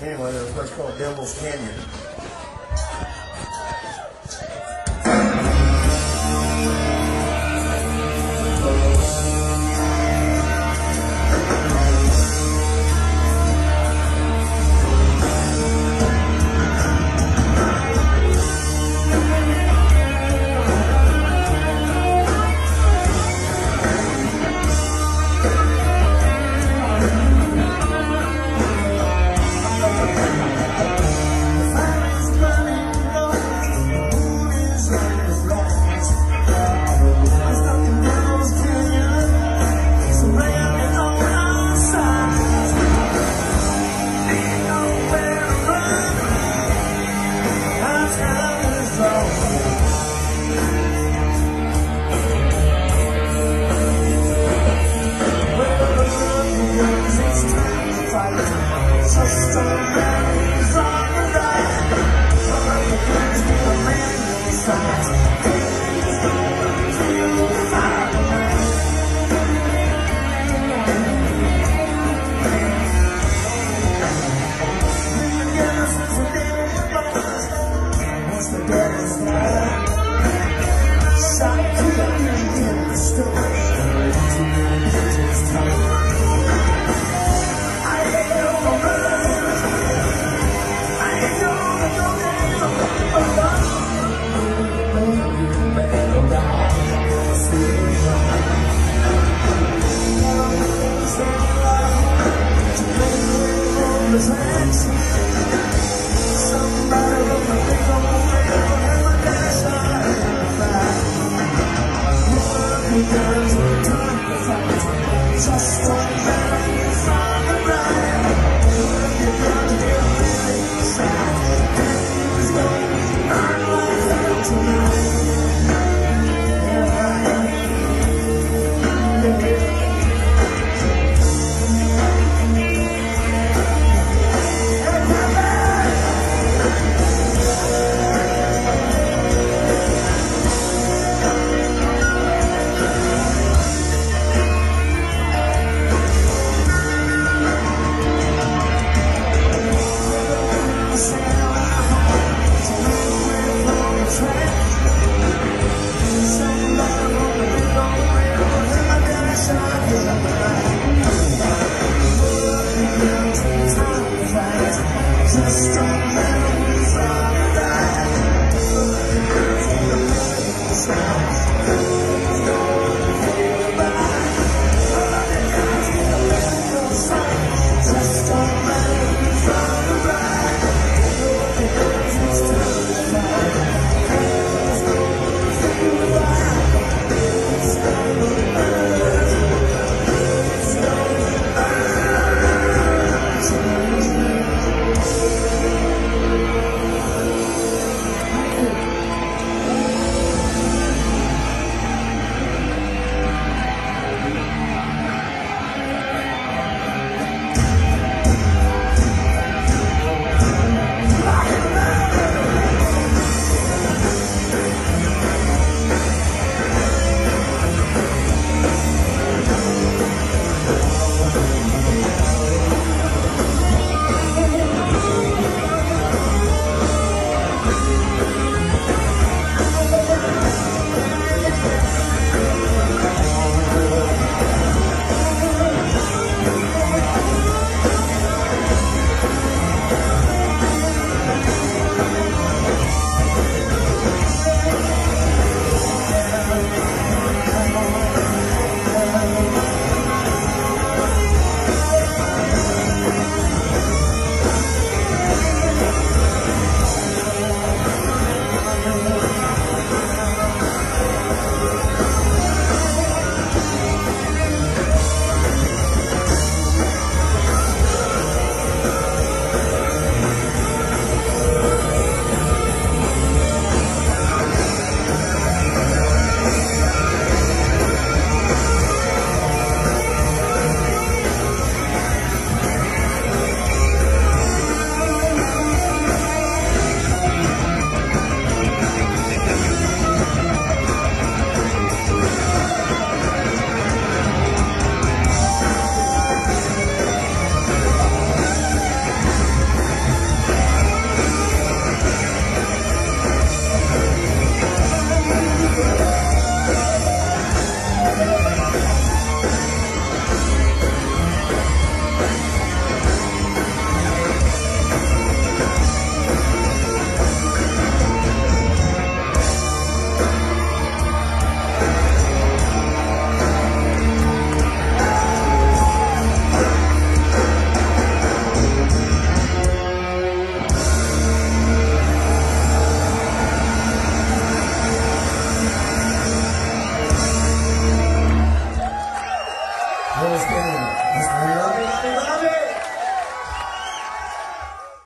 Anyway, there's a place called Devil's Canyon. down. Just Lord.